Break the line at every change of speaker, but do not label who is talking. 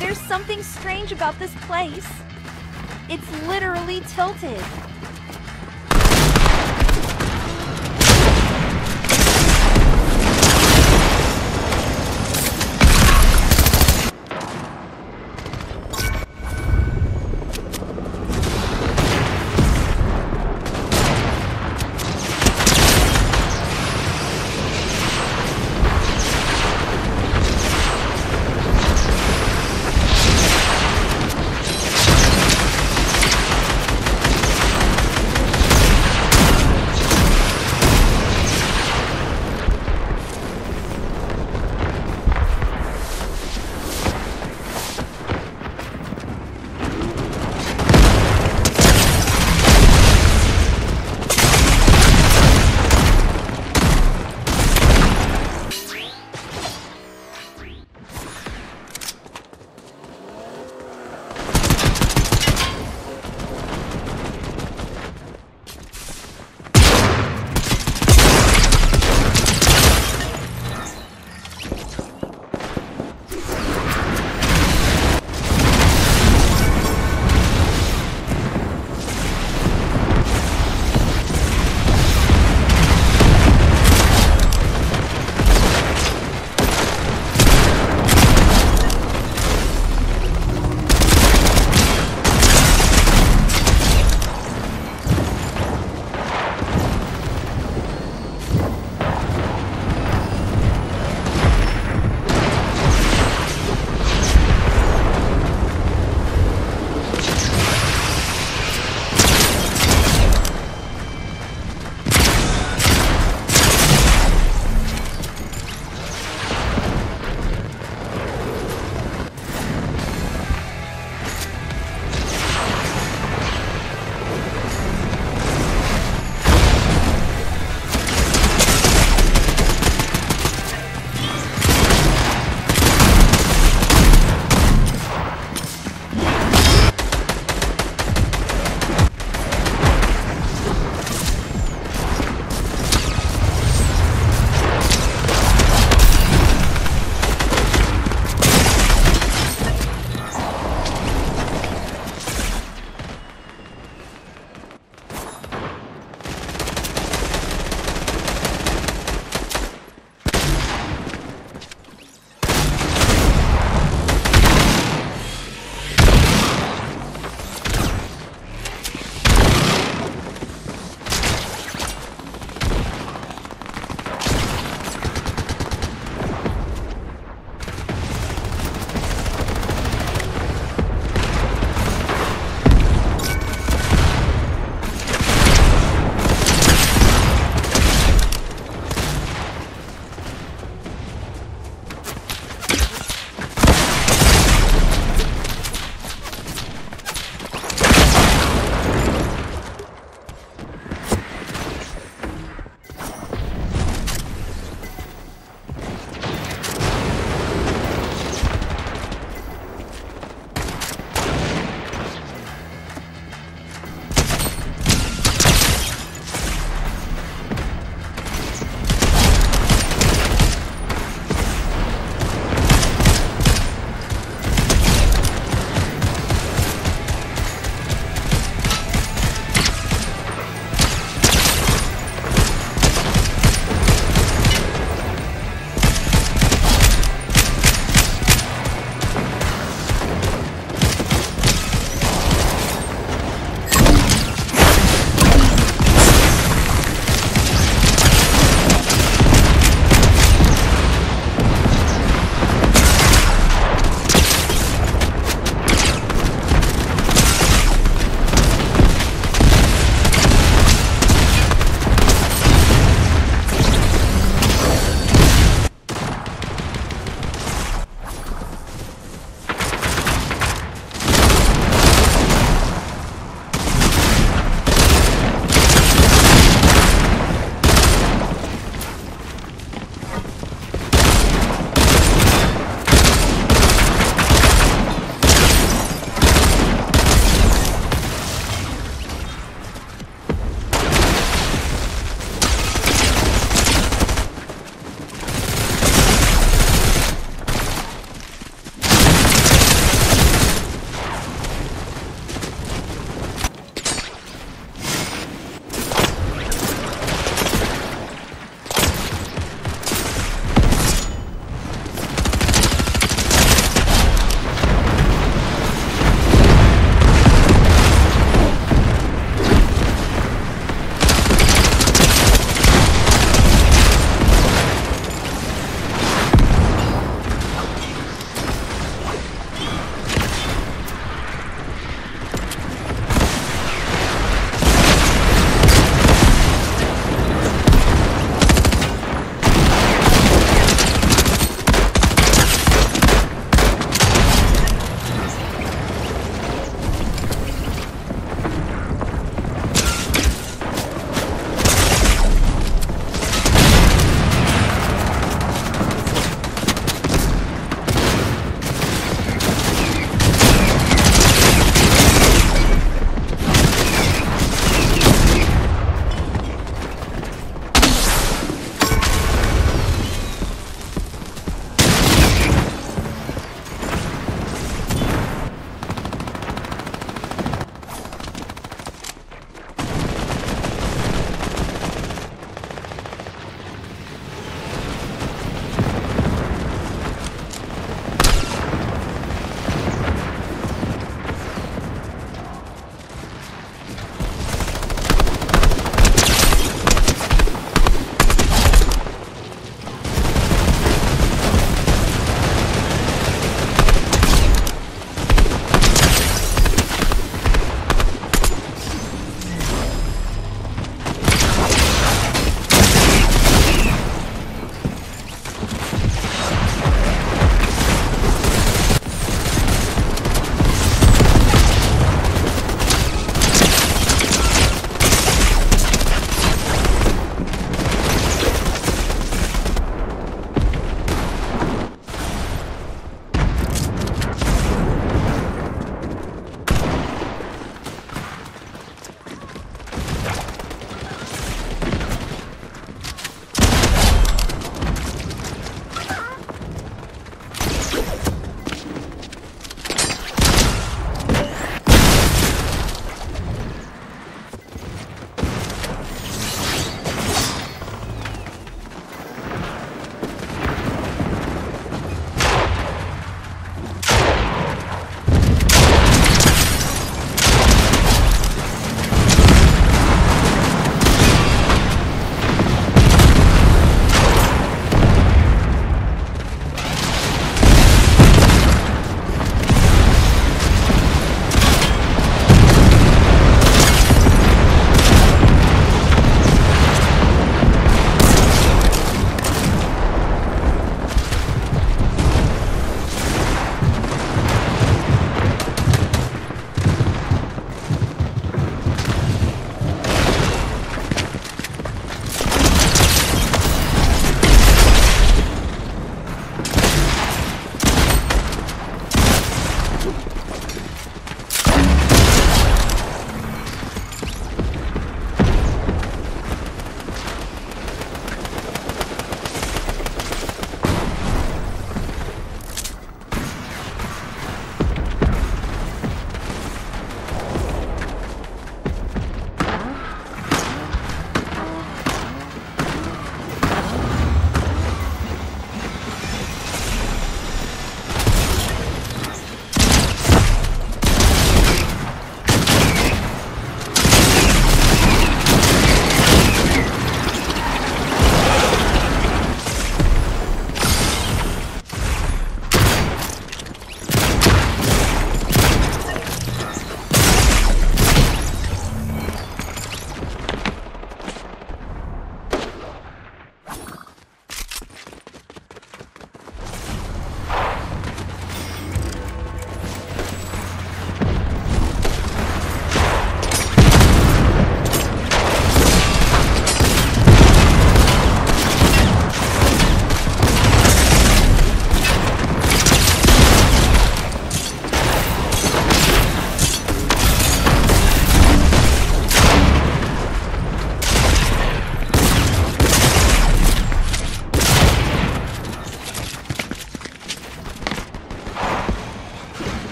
There's something strange about this place. It's literally tilted.